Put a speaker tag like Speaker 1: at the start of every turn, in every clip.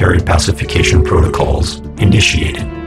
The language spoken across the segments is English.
Speaker 1: planetary pacification protocols initiated.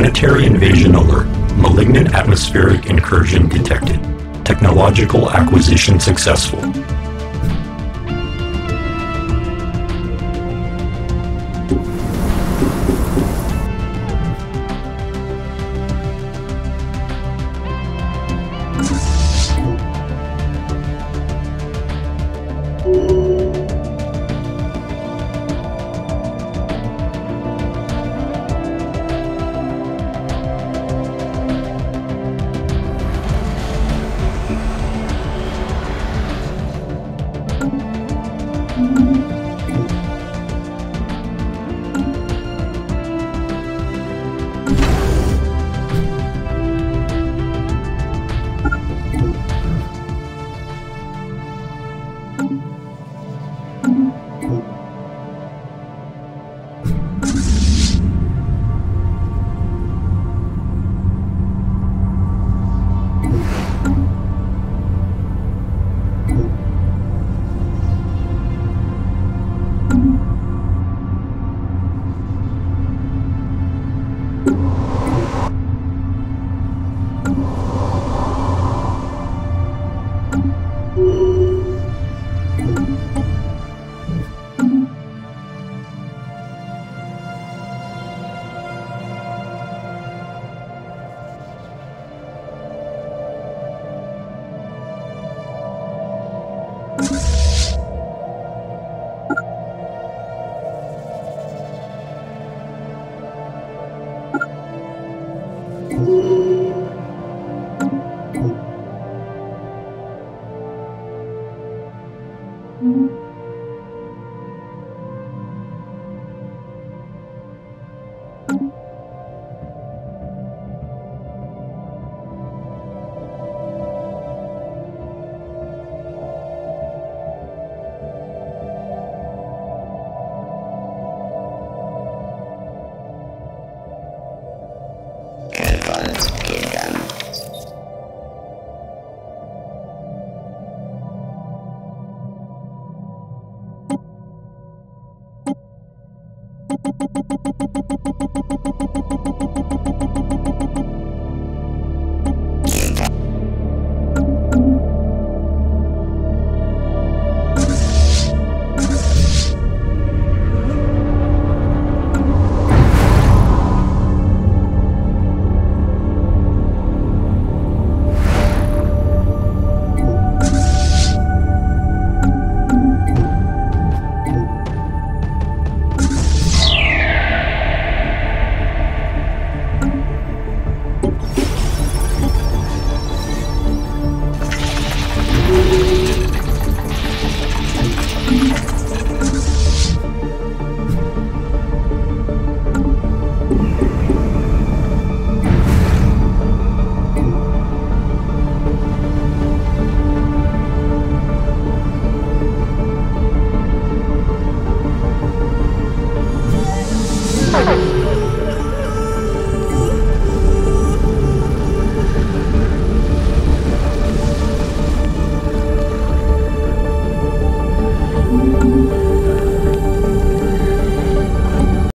Speaker 1: Planetary invasion alert. Malignant atmospheric incursion detected. Technological acquisition successful.